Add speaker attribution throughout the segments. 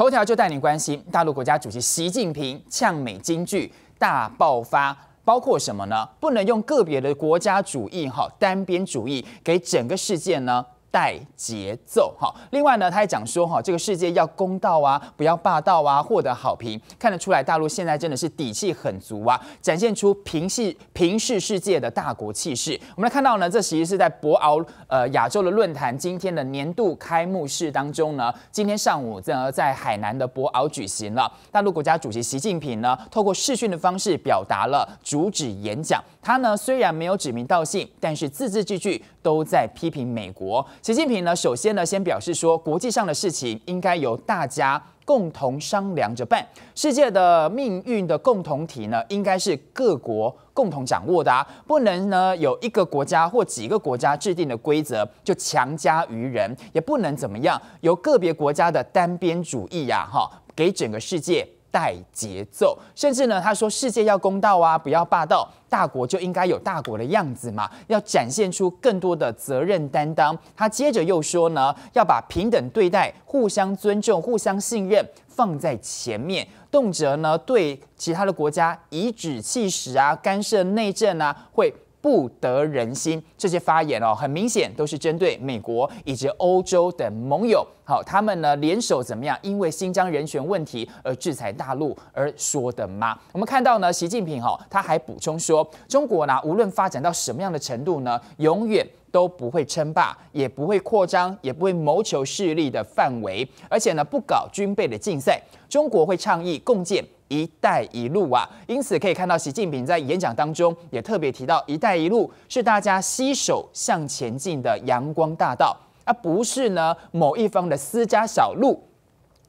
Speaker 1: 头条就带你关心大陆国家主席习近平呛美金句大爆发，包括什么呢？不能用个别的国家主义、哈单边主义给整个世界呢？带节奏哈，另外呢，他还讲说哈，这个世界要公道啊，不要霸道啊，获得好评，看得出来大陆现在真的是底气很足啊，展现出平视平视世界的大国气势。我们来看到呢，这其实是在博鳌呃亚洲的论坛今天的年度开幕式当中呢，今天上午在在海南的博鳌举行了，大陆国家主席习近平呢，透过视讯的方式表达了主旨演讲。他呢虽然没有指名道姓，但是字字句句都在批评美国。习近平呢，首先呢，先表示说，国际上的事情应该由大家共同商量着办。世界的命运的共同体呢，应该是各国共同掌握的啊，不能呢有一个国家或几个国家制定的规则就强加于人，也不能怎么样由个别国家的单边主义呀，哈，给整个世界。带节奏，甚至呢，他说世界要公道啊，不要霸道，大国就应该有大国的样子嘛，要展现出更多的责任担当。他接着又说呢，要把平等对待、互相尊重、互相信任放在前面，动辄呢对其他的国家颐指气使啊，干涉内政啊，会。不得人心，这些发言哦，很明显都是针对美国以及欧洲的盟友。好，他们呢联手怎么样？因为新疆人权问题而制裁大陆而说的吗？我们看到呢，习近平哈他还补充说，中国呢无论发展到什么样的程度呢，永远都不会称霸，也不会扩张，也不会谋求势力的范围，而且呢不搞军备的竞赛。中国会倡议共建。一带一路啊，因此可以看到，习近平在演讲当中也特别提到，一带一路是大家携手向前进的阳光大道，而不是呢某一方的私家小路。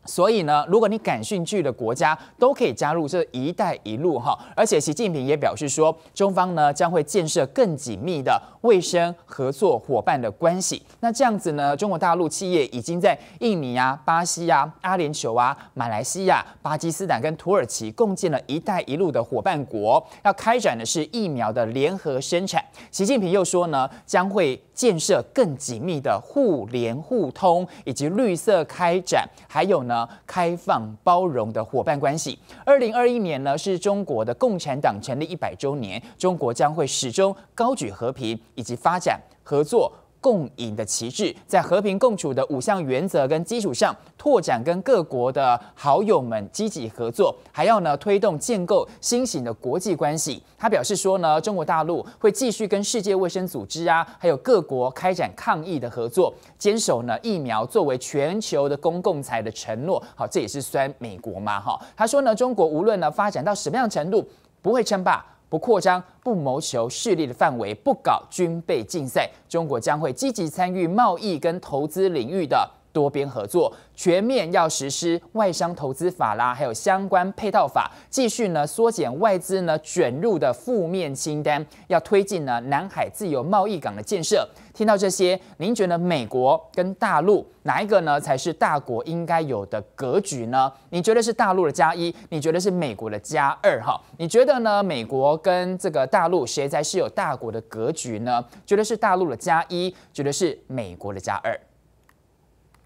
Speaker 1: 所以呢，如果你感兴趣的国家都可以加入这一带一路哈，而且习近平也表示说，中方呢将会建设更紧密的卫生合作伙伴的关系。那这样子呢，中国大陆企业已经在印尼啊、巴西啊、阿联酋啊、马来西亚、巴基斯坦跟土耳其共建了一带一路的伙伴国，要开展的是疫苗的联合生产。习近平又说呢，将会建设更紧密的互联互通以及绿色开展，还有呢。开放包容的伙伴关系。二零二一年呢，是中国的共产党成立一百周年，中国将会始终高举和平以及发展合作。共赢的旗帜，在和平共处的五项原则跟基础上，拓展跟各国的好友们积极合作，还要呢推动建构新型的国际关系。他表示说呢，中国大陆会继续跟世界卫生组织啊，还有各国开展抗疫的合作，坚守呢疫苗作为全球的公共财的承诺。好，这也是酸美国嘛哈。他说呢，中国无论呢发展到什么样程度，不会称霸。不扩张，不谋求势力的范围，不搞军备竞赛，中国将会积极参与贸易跟投资领域的多边合作。全面要实施外商投资法啦，还有相关配套法，继续呢缩减外资呢卷入的负面清单，要推进呢南海自由贸易港的建设。听到这些，您觉得美国跟大陆哪一个呢才是大国应该有的格局呢？你觉得是大陆的加一？你觉得是美国的加二？哈，你觉得呢？美国跟这个大陆谁才是有大国的格局呢？觉得是大陆的加一？觉得是美国的加二？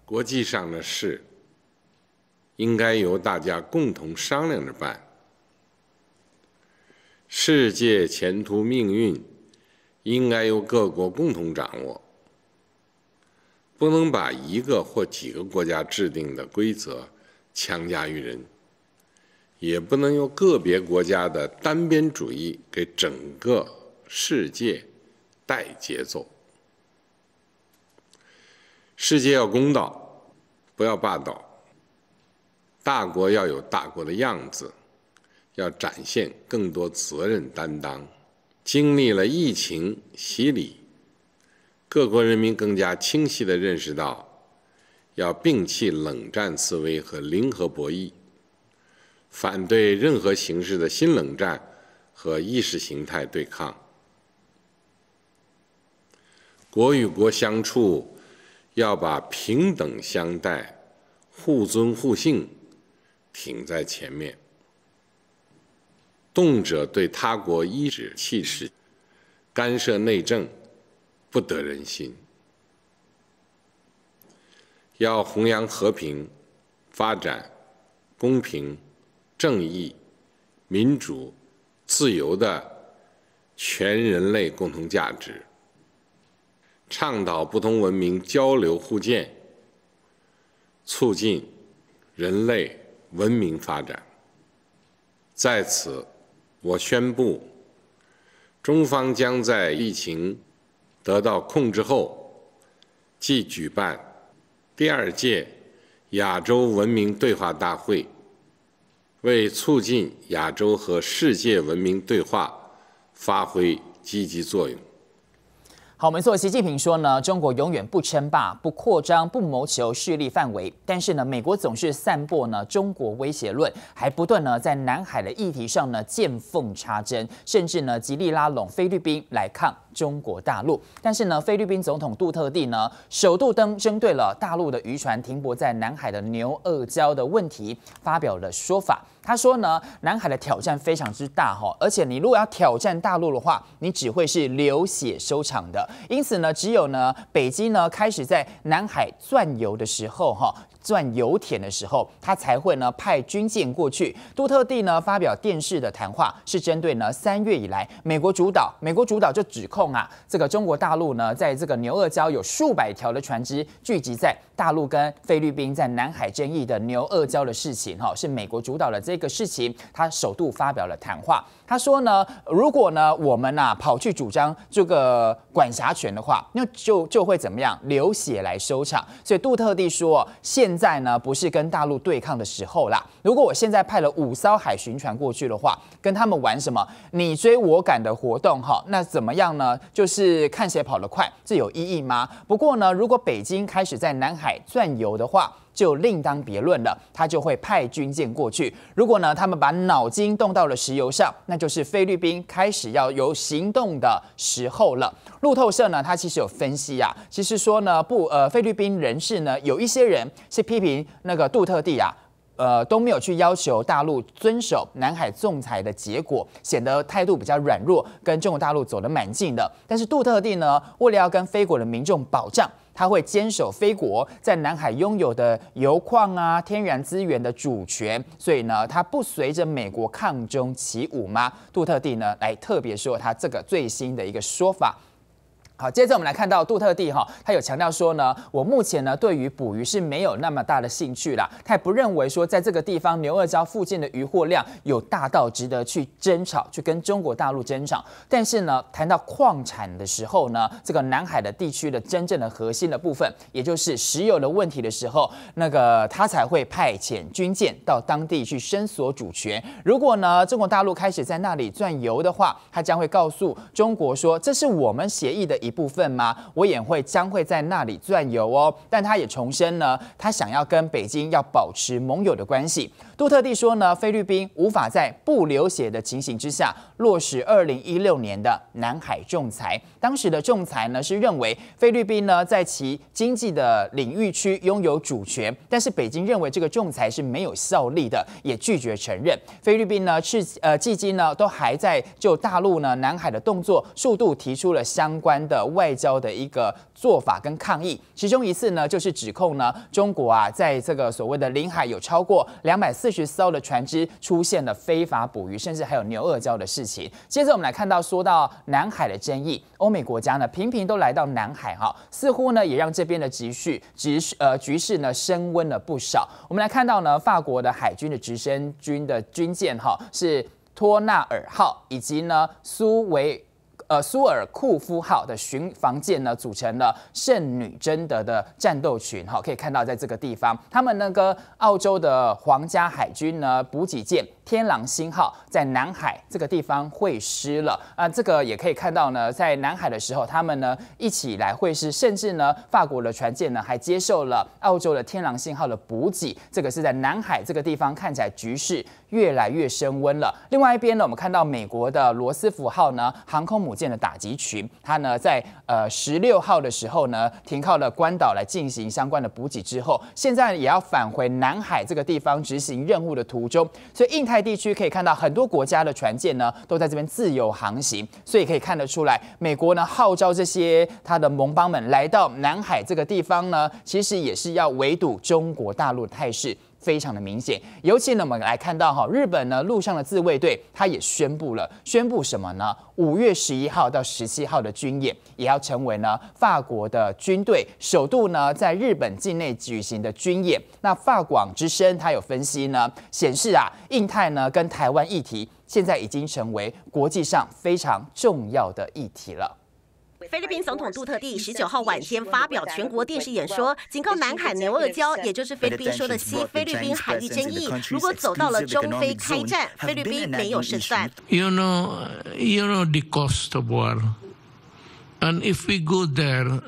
Speaker 2: 国际上的事应该由大家共同商量着办。世界前途命运应该由各国共同掌握，不能把一个或几个国家制定的规则强加于人，也不能由个别国家的单边主义给整个世界带节奏。世界要公道，不要霸道。大国要有大国的样子，要展现更多责任担当。经历了疫情洗礼，各国人民更加清晰地认识到，要摒弃冷战思维和零和博弈，反对任何形式的新冷战和意识形态对抗。国与国相处。要把平等相待、互尊互信挺在前面，动辄对他国颐指气使、干涉内政，不得人心。要弘扬和平、发展、公平、正义、民主、自由的全人类共同价值，倡导不同文明交流互鉴，促进人类文明发展。在此，我宣布，中方将在疫情得到控制后，即举办第二届亚洲文明对话大会，为促进亚洲和世界文明对话发挥积极作用。
Speaker 1: 好，没错，习近平说呢，中国永远不称霸、不扩张、不谋求势力范围。但是呢，美国总是散播呢中国威胁论，还不断呢在南海的议题上呢见缝插针，甚至呢极力拉拢菲律宾来抗中国大陆。但是呢，菲律宾总统杜特地呢首度登针对了大陆的渔船停泊在南海的牛二礁的问题，发表了说法。他说呢，南海的挑战非常之大哈，而且你如果要挑战大陆的话，你只会是流血收场的。因此呢，只有呢，北京呢开始在南海钻油的时候哈。钻油田的时候，他才会呢派军舰过去。杜特地呢发表电视的谈话，是针对呢三月以来美国主导，美国主导就指控啊，这个中国大陆呢在这个牛二礁有数百条的船只聚集在大陆跟菲律宾在南海争议的牛二礁的事情，哈，是美国主导的这个事情，他首度发表了谈话。他说呢，如果呢我们呐跑去主张这个管辖权的话，那就就会怎么样流血来收场。所以杜特地说现在呢不是跟大陆对抗的时候啦。如果我现在派了五艘海巡船过去的话，跟他们玩什么你追我赶的活动哈，那怎么样呢？就是看谁跑得快，这有意义吗？不过呢，如果北京开始在南海钻油的话，就另当别论了，他就会派军舰过去。如果呢，他们把脑筋动到了石油上，那就是菲律宾开始要有行动的时候了。路透社呢，他其实有分析啊，其实说呢，不，呃，菲律宾人士呢，有一些人是批评那个杜特地啊。呃，都没有去要求大陆遵守南海仲裁的结果，显得态度比较软弱，跟中国大陆走得蛮近的。但是杜特地呢，为了要跟菲国的民众保障，他会坚守菲国在南海拥有的油矿啊、天然资源的主权，所以呢，他不随着美国抗中起舞吗？杜特地呢，来特别说他这个最新的一个说法。好，接着我们来看到杜特地哈，他有强调说呢，我目前呢对于捕鱼是没有那么大的兴趣啦，他也不认为说在这个地方牛二礁附近的渔获量有大到值得去争吵，去跟中国大陆争吵。但是呢，谈到矿产的时候呢，这个南海的地区的真正的核心的部分，也就是石油的问题的时候，那个他才会派遣军舰到当地去伸索主权。如果呢中国大陆开始在那里钻油的话，他将会告诉中国说，这是我们协议的。一部分吗？我也会将会在那里转悠哦。但他也重申呢，他想要跟北京要保持盟友的关系。杜特地说呢，菲律宾无法在不流血的情形之下落实二零一六年的南海仲裁。当时的仲裁呢是认为菲律宾呢在其经济的领域区拥有主权，但是北京认为这个仲裁是没有效力的，也拒绝承认。菲律宾呢是呃迄今呢都还在就大陆呢南海的动作速度提出了相关。的外交的一个做法跟抗议，其中一次呢，就是指控呢，中国啊，在这个所谓的领海有超过两百四十艘的船只出现了非法捕鱼，甚至还有牛二礁的事情。接着我们来看到，说到南海的争议，欧美国家呢频频都来到南海哈，似乎呢也让这边的局势局呃局势呢升温了不少。我们来看到呢，法国的海军的直升军的军舰哈是托纳尔号，以及呢苏维。呃，苏尔库夫号的巡防舰呢，组成了圣女贞德的战斗群，哈，可以看到在这个地方，他们那个澳洲的皇家海军呢补给舰。天狼星号在南海这个地方会师了啊，这个也可以看到呢，在南海的时候，他们呢一起来会师，甚至呢，法国的船舰呢还接受了澳洲的天狼星号的补给。这个是在南海这个地方，看起来局势越来越升温了。另外一边呢，我们看到美国的罗斯福号呢航空母舰的打击群，它呢在呃十六号的时候呢停靠了关岛来进行相关的补给之后，现在也要返回南海这个地方执行任务的途中，所以印太。在地区可以看到很多国家的船舰呢，都在这边自由航行，所以可以看得出来，美国呢号召这些他的盟邦们来到南海这个地方呢，其实也是要围堵中国大陆的态势。非常的明显。尤其呢，我们来看到哈，日本呢陆上的自卫队，它也宣布了，宣布什么呢？五月十一号到十七号的军演，也要成为呢法国的军队首度呢在日本境内举行的军演。那法广之声它有分析呢，显示啊，印太呢跟台湾议题现在已经成为国际上非常重要的议题了。
Speaker 3: 菲律宾总统杜特地十九号晚间发表全国电视演说，警告南海牛二礁，也就是菲律宾说的西菲律宾海域争议，如果走到了中非开战，菲律宾没有胜算。
Speaker 4: You know, you know the cost of war, and if we go there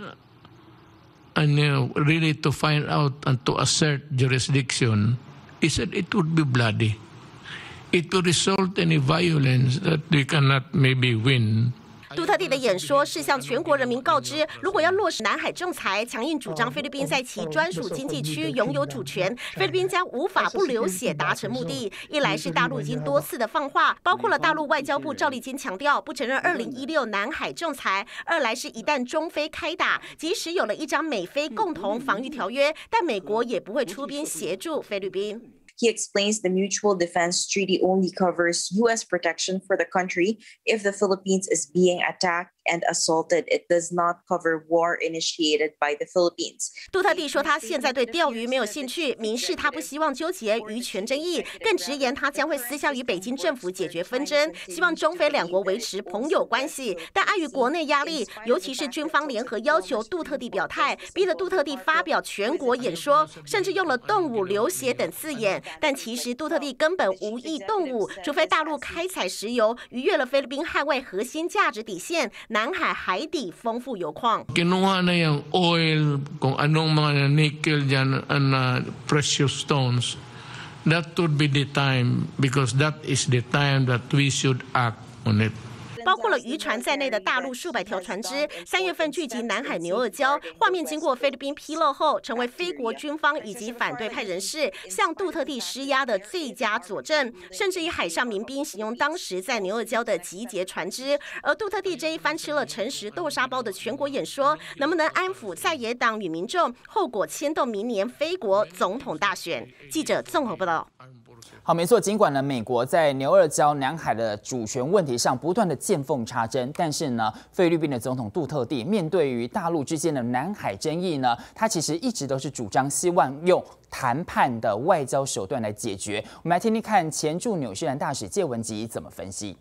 Speaker 4: and you really to find out and to assert jurisdiction, he said it would be bloody. It will result in a violence that we cannot maybe win.
Speaker 3: 杜特地的演说是向全国人民告知，如果要落实南海仲裁，强硬主张菲律宾在其专属经济区拥有主权，菲律宾将无法不流血达成目的。一来是大陆已经多次的放话，包括了大陆外交部赵立坚强调不承认二零一六南海仲裁；二来是一旦中非开打，即使有了一张美菲共同防御条约，但美国也不会出兵协助菲律宾。
Speaker 5: He explains the Mutual Defense Treaty only covers U.S. protection for the country if the Philippines is being attacked and assaulted. It does not cover war initiated by the Philippines.
Speaker 3: 杜特地说，他现在对钓鱼没有兴趣，明示他不希望纠结渔权争议，更直言他将会私下与北京政府解决纷争，希望中非两国维持朋友关系。但碍于国内压力，尤其是军方联合要求杜特地表态，逼得杜特地发表全国演说，甚至用了动武流血等字眼。但其实杜特地根本无意动武，除非大陆开采石油，逾越了菲律宾捍卫核心价值底线。南海海底丰富油矿。
Speaker 4: Kinuha na yung oil, kung anong mga nickel yan, and uh, precious stones. That would be the time, because that is the time that we should act on it.
Speaker 3: 包括了渔船在内的大陆数百条船只，三月份聚集南海牛二礁。画面经过菲律宾披露后，成为菲国军方以及反对派人士向杜特地施压的最佳佐证。甚至以海上民兵形容当时在牛二礁的集结船只。而杜特地这一番吃了诚实豆沙包的全国演说，能不能安抚在野党与民众？后果牵动明年菲国总统大选。记者综合报道。
Speaker 1: 好，没错。尽管呢，美国在牛二礁南海的主权问题上不断的见缝插针，但是呢，菲律宾的总统杜特地面对于大陆之间的南海争议呢，他其实一直都是主张希望用谈判的外交手段来解决。我们来听听看前驻纽西兰大使谢文吉怎么分析。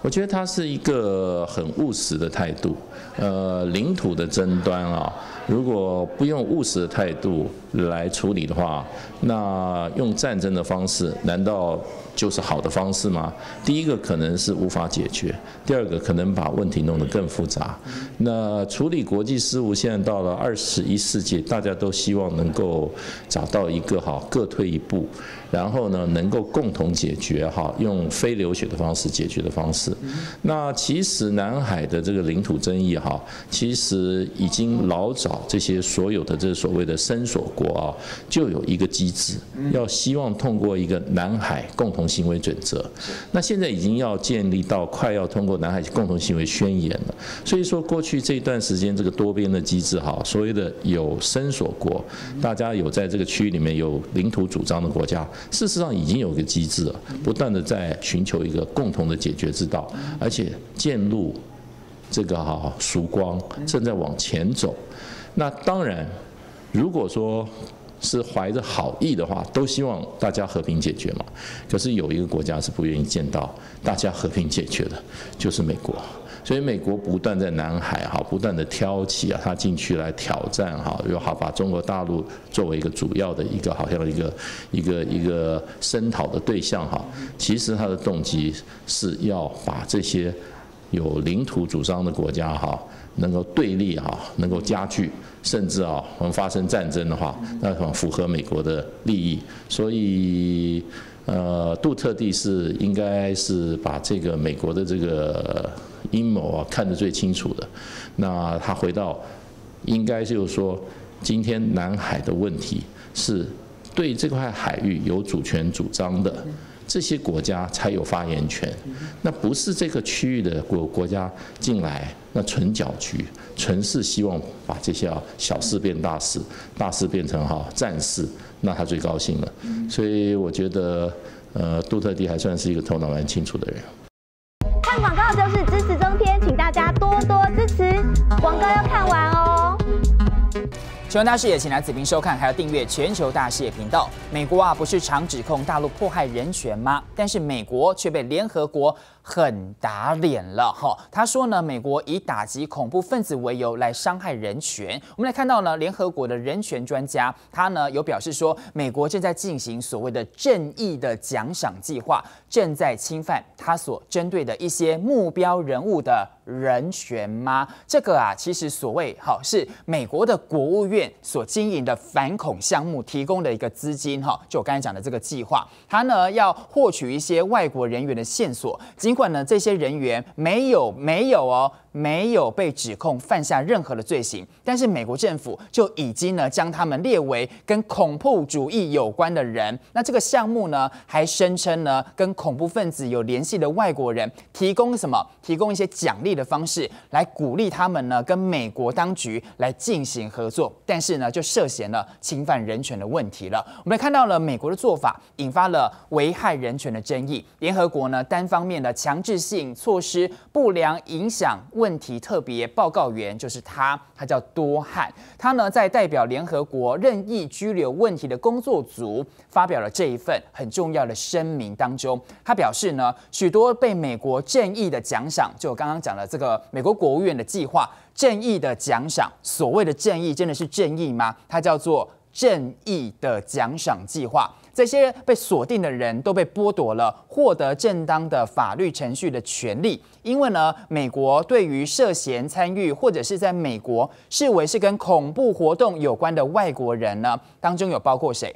Speaker 6: 我觉得他是一个很务实的态度，呃，领土的争端啊，如果不用务实的态度来处理的话，那用战争的方式，难道？就是好的方式吗？第一个可能是无法解决，第二个可能把问题弄得更复杂。那处理国际事务，现在到了二十一世纪，大家都希望能够找到一个哈，各退一步，然后呢，能够共同解决哈，用非流血的方式解决的方式。那其实南海的这个领土争议哈，其实已经老早这些所有的这所谓的伸索国啊，就有一个机制，要希望通过一个南海共同。行为准则，那现在已经要建立到快要通过南海共同行为宣言了。所以说，过去这段时间，这个多边的机制，哈，所谓的有伸索国，大家有在这个区域里面有领土主张的国家，事实上已经有个机制了，不断的在寻求一个共同的解决之道，而且渐入这个哈曙光，正在往前走。那当然，如果说。是怀着好意的话，都希望大家和平解决嘛。可是有一个国家是不愿意见到大家和平解决的，就是美国。所以美国不断在南海哈，不断的挑起啊，他进去来挑战哈，又好把中国大陆作为一个主要的一个好像一个一个一个声讨的对象哈。其实他的动机是要把这些有领土主张的国家哈。能够对立哈，能够加剧，甚至啊，我们发生战争的话，那很符合美国的利益。所以，呃，杜特地是应该是把这个美国的这个阴谋啊看得最清楚的。那他回到，应该就是说，今天南海的问题是对这块海域有主权主张的这些国家才有发言权。那不是这个区域的国国家进来，那纯搅局，纯是希望把这些小事变大事，大事变成哈战事，那他最高兴了。所以我觉得，呃，杜特地还算是一个头脑蛮清楚的人。
Speaker 1: 全球大视野，请来子平收看，还要订阅全球大视野频道。美国啊，不是常指控大陆迫害人权吗？但是美国却被联合国。很打脸了哈，他说呢，美国以打击恐怖分子为由来伤害人权。我们来看到呢，联合国的人权专家他呢有表示说，美国正在进行所谓的正义的奖赏计划，正在侵犯他所针对的一些目标人物的人权吗？这个啊，其实所谓哈是美国的国务院所经营的反恐项目提供的一个资金哈，就我刚才讲的这个计划，他呢要获取一些外国人员的线索，经管呢，这些人员没有没有哦。没有被指控犯下任何的罪行，但是美国政府就已经呢将他们列为跟恐怖主义有关的人。那这个项目呢还声称呢跟恐怖分子有联系的外国人提供什么？提供一些奖励的方式来鼓励他们呢跟美国当局来进行合作。但是呢就涉嫌了侵犯人权的问题了。我们看到了美国的做法引发了危害人权的争议。联合国呢单方面的强制性措施不良影响。问问题特别报告员就是他，他叫多汉。他呢在代表联合国任意拘留问题的工作组发表了这一份很重要的声明当中，他表示呢，许多被美国正义的奖赏，就刚刚讲的这个美国国务院的计划，正义的奖赏，所谓的正义真的是正义吗？它叫做正义的奖赏计划。这些被锁定的人都被剥夺了获得正当的法律程序的权利，因为呢，美国对于涉嫌参与或者是在美国视为是跟恐怖活动有关的外国人呢，当中有包括谁？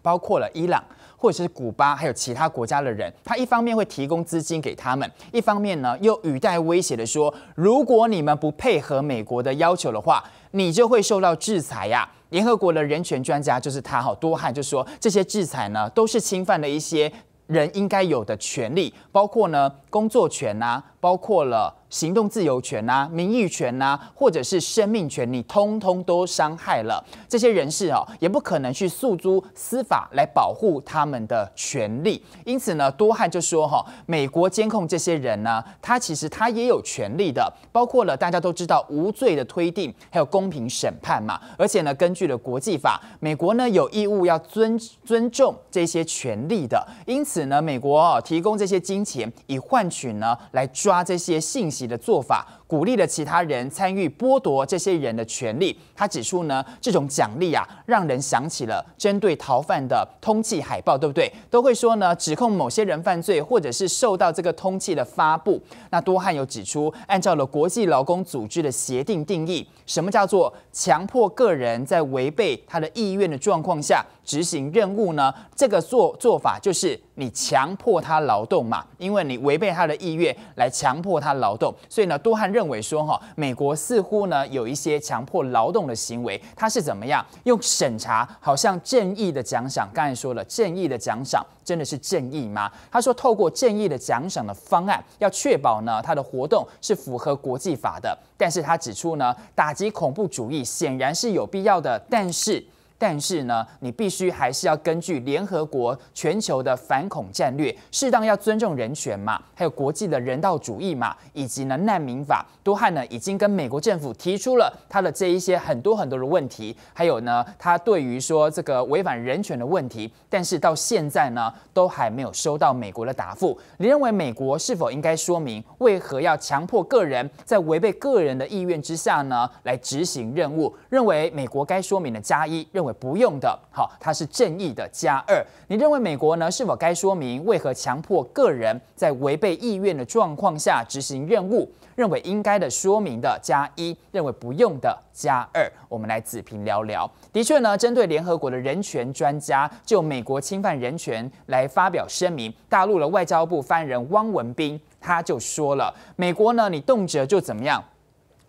Speaker 1: 包括了伊朗或者是古巴，还有其他国家的人。他一方面会提供资金给他们，一方面呢又语带威胁的说，如果你们不配合美国的要求的话，你就会受到制裁呀。联合国的人权专家就是他哈多汉就说这些制裁呢都是侵犯了一些人应该有的权利，包括呢工作权呐，包括了。行动自由权呐、名誉权呐，或者是生命权，你通通都伤害了这些人士哦，也不可能去诉诸司法来保护他们的权利。因此呢，多汉就说哈，美国监控这些人呢，他其实他也有权利的，包括了大家都知道无罪的推定，还有公平审判嘛。而且呢，根据了国际法，美国呢有义务要尊尊重这些权利的。因此呢，美国哦提供这些金钱以换取呢来抓这些信息。的做法鼓励了其他人参与剥夺这些人的权利。他指出呢，这种奖励啊，让人想起了针对逃犯的通缉海报，对不对？都会说呢，指控某些人犯罪，或者是受到这个通缉的发布。那多汉有指出，按照了国际劳工组织的协定定义，什么叫做强迫个人在违背他的意愿的状况下执行任务呢？这个做做法就是你强迫他劳动嘛，因为你违背他的意愿来强迫他劳。动，所以呢，多汉认为说，哈，美国似乎呢有一些强迫劳动的行为，他是怎么样用审查，好像正义的奖赏。刚才说了，正义的奖赏真的是正义吗？他说，透过正义的奖赏的方案，要确保呢他的活动是符合国际法的。但是他指出呢，打击恐怖主义显然是有必要的，但是。但是呢，你必须还是要根据联合国全球的反恐战略，适当要尊重人权嘛，还有国际的人道主义嘛，以及呢难民法。多汉呢已经跟美国政府提出了他的这一些很多很多的问题，还有呢他对于说这个违反人权的问题，但是到现在呢都还没有收到美国的答复。你认为美国是否应该说明为何要强迫个人在违背个人的意愿之下呢来执行任务？认为美国该说明的加一认。为不用的，好，它是正义的加二。你认为美国呢是否该说明为何强迫个人在违背意愿的状况下执行任务？认为应该的说明的加一，认为不用的加二。我们来子评聊聊。的确呢，针对联合国的人权专家就美国侵犯人权来发表声明，大陆的外交部发言人汪文斌他就说了，美国呢，你动辄就怎么样？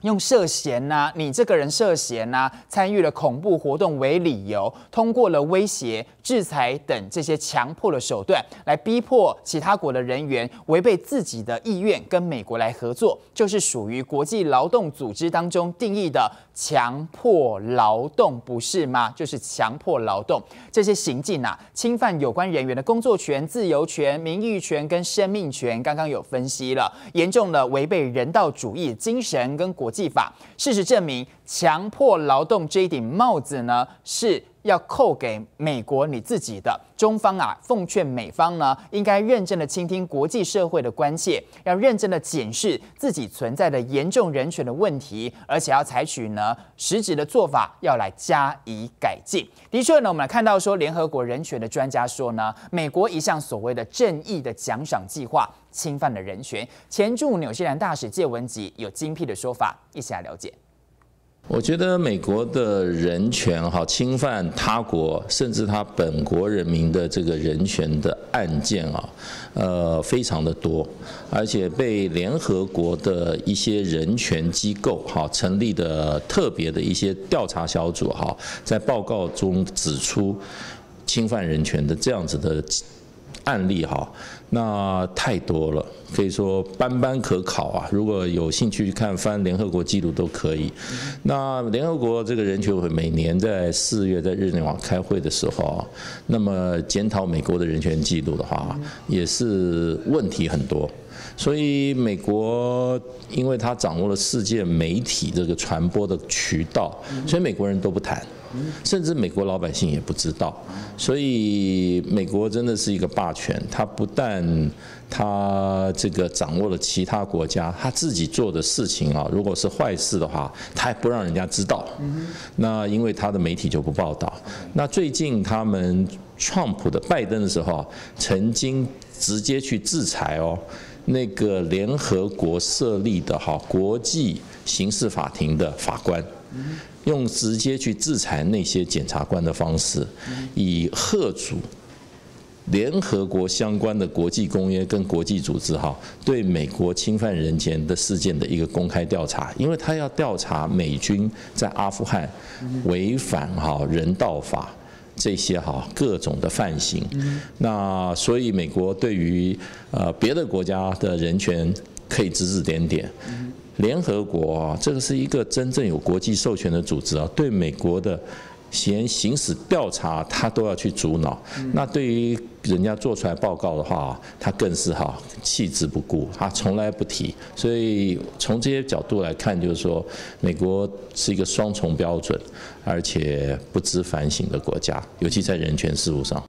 Speaker 1: 用涉嫌呐，你这个人涉嫌呐，参与了恐怖活动为理由，通过了威胁、制裁等这些强迫的手段，来逼迫其他国的人员违背自己的意愿跟美国来合作，就是属于国际劳动组织当中定义的强迫劳动，不是吗？就是强迫劳动这些行径啊，侵犯有关人员的工作权、自由权、名誉权跟生命权。刚刚有分析了，严重的违背人道主义精神跟国。国际法，事实证明，强迫劳动这一顶帽子呢，是要扣给美国你自己的。中方啊，奉劝美方呢，应该认真的倾听国际社会的关切，要认真的检视自己存在的严重人权的问题，而且要采取呢实质的做法，要来加以改进。的确呢，我们来看到说，联合国人权的专家说呢，美国一项所谓的正义的奖赏计划。侵犯了人权。前驻纽西兰大使谢文吉有精辟的说法，一起来了解。
Speaker 6: 我觉得美国的人权哈侵犯他国甚至他本国人民的这个人权的案件啊，呃，非常的多，而且被联合国的一些人权机构哈成立的特别的一些调查小组哈，在报告中指出侵犯人权的这样子的。案例哈，那太多了，可以说班班可考啊。如果有兴趣去看翻联合国记录都可以。那联合国这个人权会每年在四月在日内瓦开会的时候，那么检讨美国的人权记录的话，也是问题很多。所以美国，因为他掌握了世界媒体这个传播的渠道，所以美国人都不谈。甚至美国老百姓也不知道，所以美国真的是一个霸权。他不但他这个掌握了其他国家他自己做的事情啊，如果是坏事的话，他还不让人家知道。那因为他的媒体就不报道。那最近他们创普的拜登的时候，曾经直接去制裁哦，那个联合国设立的哈国际刑事法庭的法官。用直接去制裁那些检察官的方式，以贺阻联合国相关的国际公约跟国际组织哈对美国侵犯人权的事件的一个公开调查，因为他要调查美军在阿富汗违反哈人道法这些哈各种的犯行，那所以美国对于呃别的国家的人权可以指指点点。联合国啊，这个是一个真正有国际授权的组织啊，对美国的行行使调查，他都要去阻挠。那对于人家做出来报告的话，他更是哈弃之不顾，他从来不提。所以从这些角度来看，就是说，美国是一个双重标准，而且不知反省的国家，尤其在人权事务上。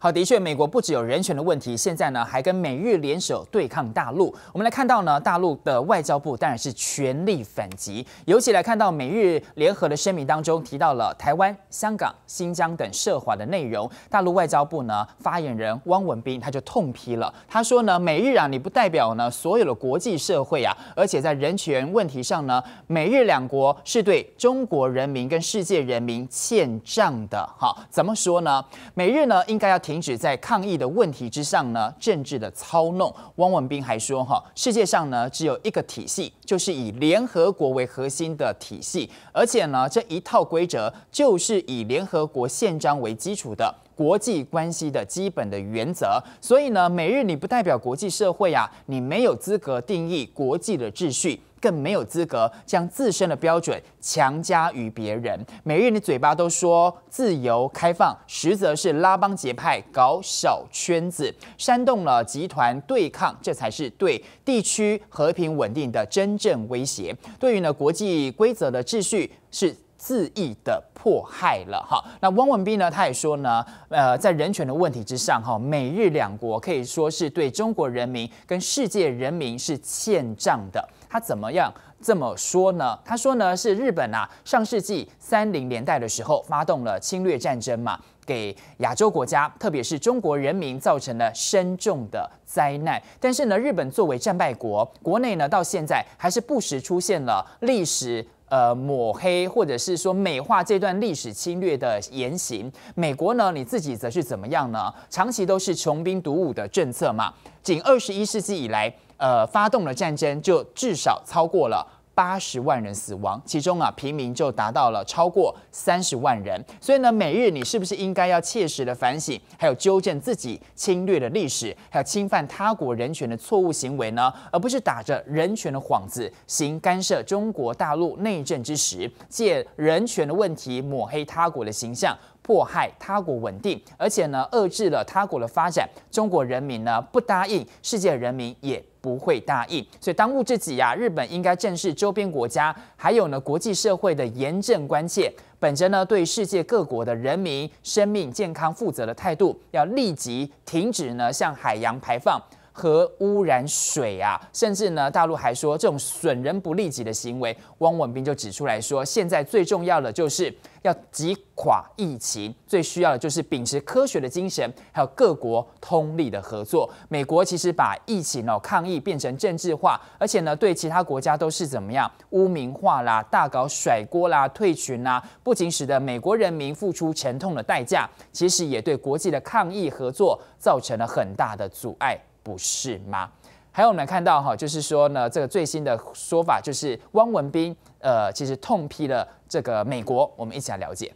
Speaker 1: 好，的确，美国不只有人权的问题，现在呢还跟美日联手对抗大陆。我们来看到呢，大陆的外交部当然是全力反击。尤其来看到美日联合的声明当中提到了台湾、香港、新疆等涉华的内容。大陆外交部呢发言人汪文斌他就痛批了，他说呢，美日啊你不代表呢所有的国际社会啊，而且在人权问题上呢，美日两国是对中国人民跟世界人民欠账的。好，怎么说呢？美日呢应该要。停止在抗议的问题之上呢，政治的操弄。汪文斌还说，哈，世界上呢只有一个体系，就是以联合国为核心的体系，而且呢这一套规则就是以联合国宪章为基础的国际关系的基本的原则。所以呢，美日你不代表国际社会啊，你没有资格定义国际的秩序。更没有资格将自身的标准强加于别人。每日的嘴巴都说自由开放，实则是拉帮结派、搞小圈子，煽动了集团对抗，这才是对地区和平稳定的真正威胁。对于呢国际规则的秩序是恣意的迫害了。哈，那汪文斌呢？他也说呢，呃，在人权的问题之上，哈，美日两国可以说是对中国人民跟世界人民是欠账的。他怎么样这么说呢？他说呢，是日本啊，上世纪三零年代的时候发动了侵略战争嘛，给亚洲国家，特别是中国人民造成了深重的灾难。但是呢，日本作为战败国，国内呢到现在还是不时出现了历史呃抹黑或者是说美化这段历史侵略的言行。美国呢，你自己则是怎么样呢？长期都是穷兵黩武的政策嘛，仅二十一世纪以来。呃，发动了战争就至少超过了八十万人死亡，其中啊平民就达到了超过三十万人。所以呢，每日你是不是应该要切实的反省，还有纠正自己侵略的历史，还有侵犯他国人权的错误行为呢？而不是打着人权的幌子，行干涉中国大陆内政之实，借人权的问题抹黑他国的形象。迫害他国稳定，而且呢，遏制了他国的发展。中国人民呢不答应，世界人民也不会答应。所以当务之急呀，日本应该正视周边国家，还有呢国际社会的严正关切，本着呢对世界各国的人民生命健康负责的态度，要立即停止呢向海洋排放。和污染水啊，甚至呢，大陆还说这种损人不利己的行为。汪文斌就指出来说，现在最重要的就是要击垮疫情，最需要的就是秉持科学的精神，还有各国通力的合作。美国其实把疫情哦抗疫变成政治化，而且呢，对其他国家都是怎么样污名化啦、大搞甩锅啦、退群啦，不仅使得美国人民付出沉痛的代价，其实也对国际的抗疫合作造成了很大的阻碍。不是吗？还有我们看到哈，就是说呢，这个最新的说法就是汪文斌呃，其实痛批了这个美国。我们一起来了解。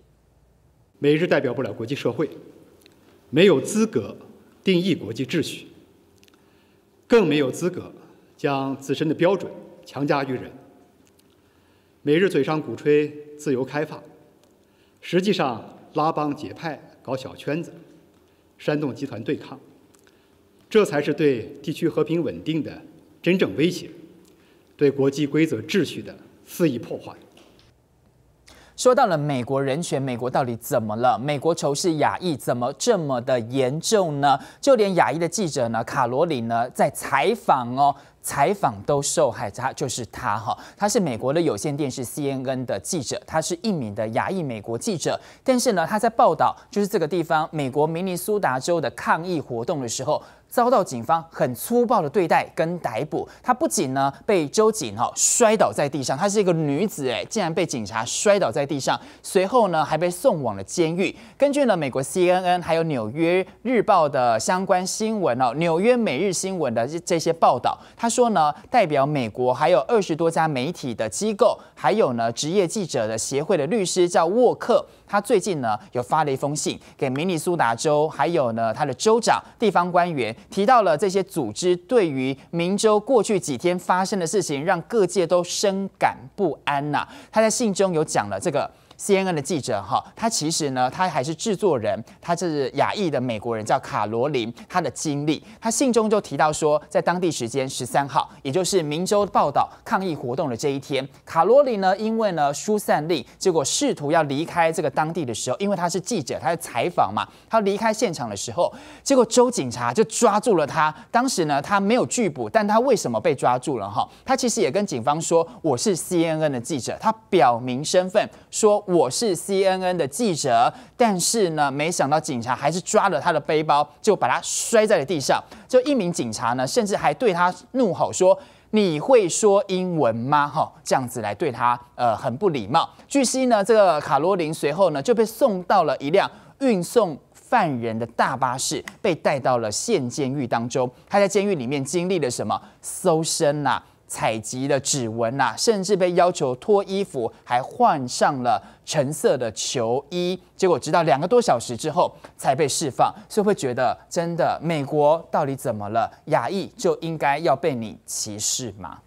Speaker 7: 美日代表不了国际社会，没有资格定义国际秩序，更没有资格将自身的标准强加于人。美日嘴上鼓吹自由开放，实际上拉帮结派、搞小圈子，煽动集团对抗。这才是对地区和平稳定的真正威胁，对国际规则秩序的肆意破坏。
Speaker 1: 说到了美国人权，美国到底怎么了？美国仇视亚裔怎么这么的严重呢？就连亚裔的记者呢，卡罗琳呢，在采访哦。采访都受害，他就是他哈，他是美国的有线电视 CNN 的记者，他是一名的亚裔美国记者，但是呢，他在报道就是这个地方美国明尼苏达州的抗议活动的时候。遭到警方很粗暴的对待跟逮捕，她不仅呢被州警哈摔倒在地上，她是一个女子哎，竟然被警察摔倒在地上，随后呢还被送往了监狱。根据呢美国 CNN 还有纽约日报的相关新闻哦，纽约每日新闻的这这些报道，他说呢代表美国还有二十多家媒体的机构，还有呢职业记者的协会的律师叫沃克。他最近呢，有发了一封信给明尼苏达州，还有呢他的州长、地方官员，提到了这些组织对于明州过去几天发生的事情，让各界都深感不安呐。他在信中有讲了这个。CNN 的记者哈，他其实呢，他还是制作人，他是亚裔的美国人，叫卡罗琳。他的经历，他信中就提到说，在当地时间十三号，也就是明州报道抗议活动的这一天，卡罗琳呢，因为呢疏散令，结果试图要离开这个当地的时候，因为他是记者，他在采访嘛，他离开现场的时候，结果州警察就抓住了他。当时呢，他没有拒捕，但他为什么被抓住了哈？他其实也跟警方说，我是 CNN 的记者，他表明身份说。我是 CNN 的记者，但是呢，没想到警察还是抓了他的背包，就把他摔在了地上。就一名警察呢，甚至还对他怒吼说：“你会说英文吗？”哈，这样子来对他，呃，很不礼貌。据悉呢，这个卡罗琳随后呢就被送到了一辆运送犯人的大巴士，被带到了县监狱当中。他在监狱里面经历了什么？搜身呐。采集了指纹呐，甚至被要求脱衣服，还换上了橙色的球衣，结果直到两个多小时之后才被释放。所以会觉得，真的美国到底怎么了？亚裔就应该要被你歧视吗？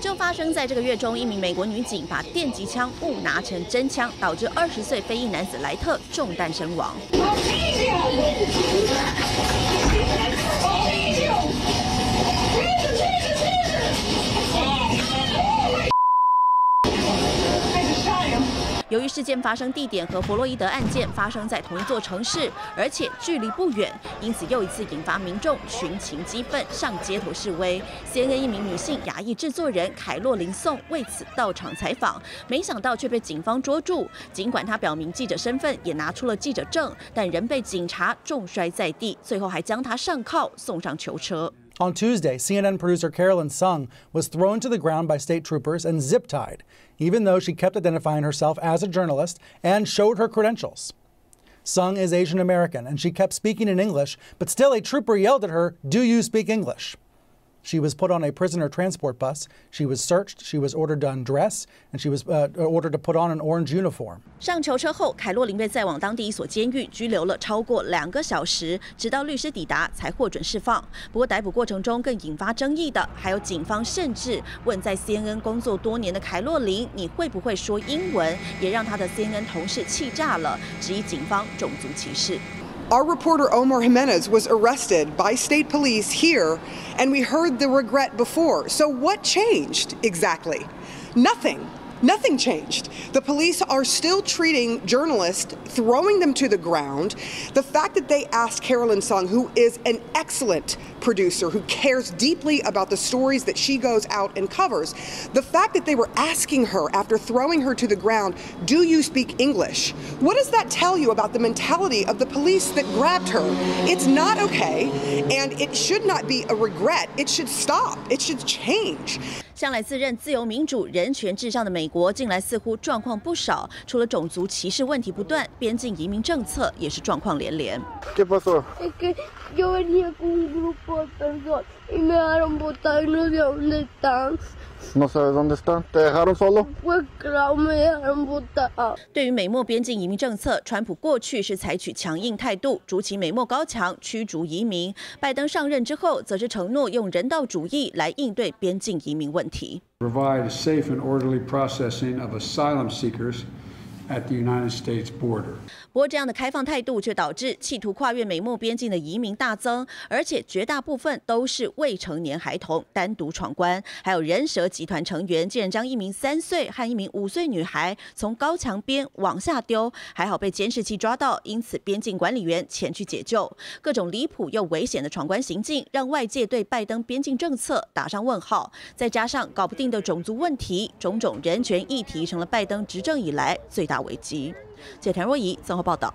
Speaker 8: 就发生在这个月中，一名美国女警把电击枪误拿成真枪，导致二十岁非裔男子莱特中弹身亡。事件发生地点和弗洛伊德案件发生在同一座城市，而且距离不远，因此又一次引发民众群情激愤，上街头示威。CNN 一名女性牙裔制作人凯洛琳颂为此到场采访，没想到却被警方捉住。尽管她表明记者身份，也拿出了记者证，但仍被警察重摔在地，最后还将她上铐送上囚车。
Speaker 9: On Tuesday, CNN producer Carolyn Sung was thrown to the ground by state troopers and zip tied, even though she kept identifying herself as a journalist and showed her credentials. Sung is Asian American and she kept speaking in English, but still a trooper yelled at her, Do you speak English? She was put on a prisoner transport bus. She was searched. She was ordered to undress, and she was uh, ordered to put on an orange uniform.
Speaker 8: 上囚车后，凯洛琳被载往当地一所监狱拘留了超过两个小时，直到律师抵达才获准释放。不过逮捕过程中更引发争议的，还有警方甚至问在 CNN 工作多年的凯洛琳，你会不会说英文？也让他的 CNN 同事气炸了，质疑警方种族歧视。
Speaker 10: Our reporter Omar Jimenez was arrested by state police here, and we heard the regret before. So, what changed exactly? Nothing. Nothing changed. The police are still treating journalists, throwing them to the ground. The fact that they asked Carolyn Sung, who is an excellent producer, who cares deeply about the stories that she goes out and covers, the fact that they were asking her after throwing her to the ground, Do you speak English? What does that tell you about the mentality of the police that grabbed her? It's not okay, and it should not be a regret. It should stop, it should change.
Speaker 8: 向来自认自由民主、人权至上的美国，近来似乎状况不少。除了种族歧视问题不断，边境移民政策也是状况连连。¿
Speaker 11: Qué pasó? Es que yo venía con un grupo De y me dejaron botar y no sé dónde están. No sabes dónde están? ¿Te dejaron solo? Pues claro, me dejaron botar.
Speaker 8: 对于美墨边境移民政策，川普过去是采取强硬态度，筑起美墨高墙，驱逐移民。拜登上任之后，则是承诺用人道主义来应对边境移民问题。
Speaker 12: Provide safe and orderly processing of asylum seekers at the United States border.
Speaker 8: 不过，这样的开放态度却导致企图跨越美墨边境的移民大增，而且绝大部分都是未成年孩童单独闯关。还有人蛇集团成员竟然将一名三岁和一名五岁女孩从高墙边往下丢，还好被监视器抓到，因此边境管理员前去解救。各种离谱又危险的闯关行径，让外界对拜登边境政策打上问号。再加上搞不定的种族问题，种种人权议题成了拜登执政以来最大危机。记者谭若仪综合报道。